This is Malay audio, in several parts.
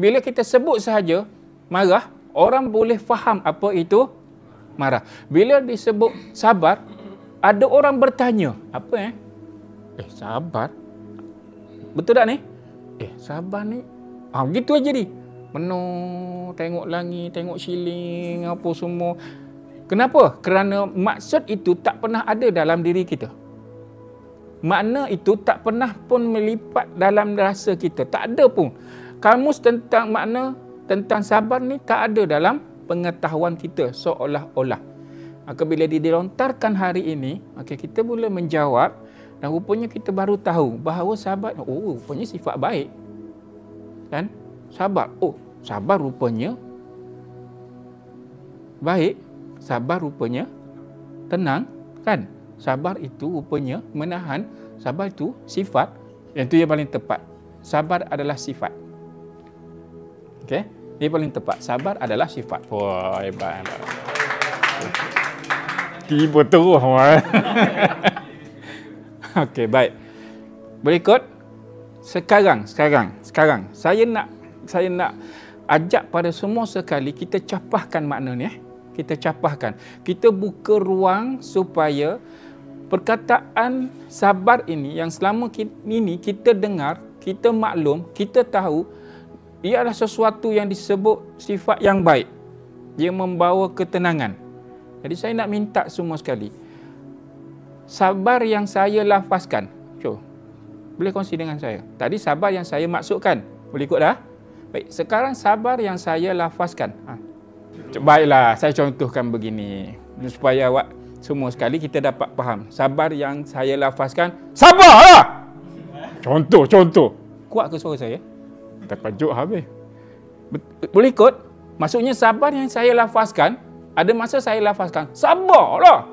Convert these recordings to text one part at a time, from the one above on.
Bila kita sebut sahaja marah, orang boleh faham apa itu marah. Bila disebut sabar, ada orang bertanya, apa eh? Eh, sabar? Betul tak ni? Eh, sabar ni? Ah, gitu aja ni. Menung, tengok langit, tengok siling, apa semua. Kenapa? Kerana maksud itu tak pernah ada dalam diri kita. Makna itu tak pernah pun melipat dalam rasa kita. Tak ada pun. Kamus tentang makna tentang sabar ni tak ada dalam pengetahuan kita seolah-olah. Maka bila dilontarkan hari ini, maka kita boleh menjawab dan rupanya kita baru tahu bahawa sabar, oh rupanya sifat baik. Kan? Sabar. Oh, sabar rupanya baik. Sabar rupanya tenang. Kan? Sabar itu rupanya menahan. Sabar itu sifat. Yang itu yang paling tepat. Sabar adalah sifat. Okey? Ini paling tepat. Sabar adalah sifat. Wah, hebat. Tiba terus. Okey, baik. Berikut sekarang, sekarang, sekarang saya nak saya nak ajak pada semua sekali kita capahkan makna ni eh. Kita capahkan. Kita buka ruang supaya perkataan sabar ini yang selama ini kita dengar, kita maklum, kita tahu ia adalah sesuatu yang disebut sifat yang baik. Dia membawa ketenangan. Jadi saya nak minta semua sekali sabar yang saya lafazkan. Cuba. Boleh kongsi dengan saya. Tadi sabar yang saya maksudkan. Boleh ikut dah? Baik, sekarang sabar yang saya lafazkan. Ha. Baiklah, saya contohkan begini. Supaya awak semua sekali kita dapat faham. Sabar yang saya lafazkan, sabarlah! Contoh, contoh. Kuat ke suara saya? Terkejut habis. Boleh ikut? Maksudnya sabar yang saya lafazkan, ada masa saya lafazkan, sabarlah!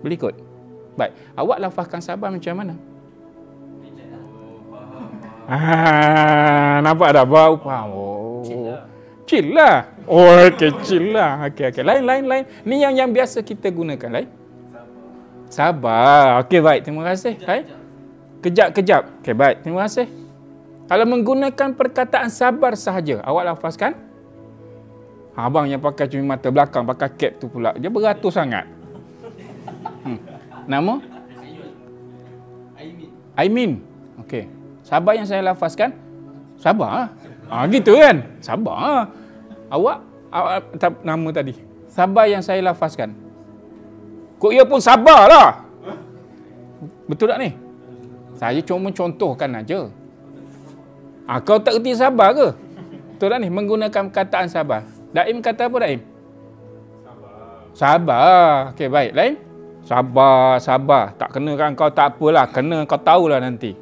Boleh ikut? Baik, awak lafazkan sabar macam mana? Ah, nampak dah bau faham. Oh. Chill lah. Oh, okay, chill lah. Okay, okay. Lain, lain, lain. Ni yang yang biasa kita gunakan. Lain. Sabar. Okey, baik. Terima kasih. Hai. Kejap, kejap. Okey, baik. Terima kasih. Kalau menggunakan perkataan sabar sahaja, awak lafazkan? Abang yang pakai cumi mata belakang, pakai cap tu pula. Dia beratur sangat. Hmm. Nama? Aimin. Aimin. Okey. Sabar yang saya lafazkan? Sabar. Ah gitu kan? Sabar. Awak awak nama tadi. Sabar yang saya lafazkan. Kok ia pun sabarlah. Betul tak ni? Saya cuma contohkan aja. Ah kau tak reti sabar ke? Betul tak ni menggunakan perkataan sabar? Daim kata apa Daim? Sabar. Sabar. Okey baik. Lain? Sabar, sabar. Tak kena kan kau tak apalah. Kena kau tahulah nanti.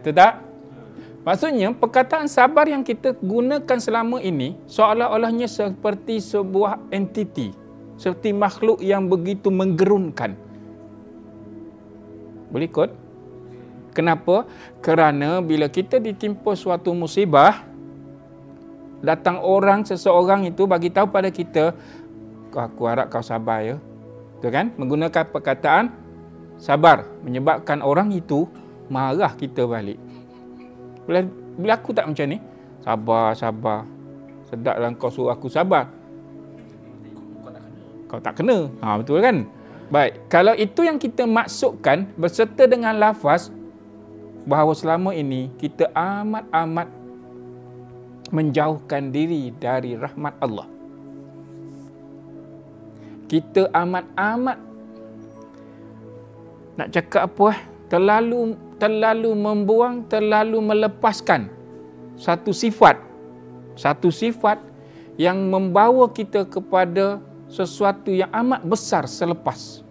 Betul tak? Maksudnya, perkataan sabar yang kita gunakan selama ini seolah-olahnya seperti sebuah entiti. Seperti makhluk yang begitu menggerunkan. Boleh ikut? Kenapa? Kerana bila kita ditimpa suatu musibah, datang orang, seseorang itu bagi tahu pada kita, aku harap kau sabar ya. Betul kan? Menggunakan perkataan sabar menyebabkan orang itu marah kita balik. Bila, aku tak macam ni, sabar, sabar. Sedaplah kau suruh aku sabar. Kau tak kena. Ha, betul kan? Baik, kalau itu yang kita maksudkan berserta dengan lafaz bahawa selama ini kita amat-amat menjauhkan diri dari rahmat Allah. Kita amat-amat nak cakap apa eh? Terlalu terlalu membuang terlalu melepaskan satu sifat. Satu sifat yang membawa kita kepada sesuatu yang amat besar selepas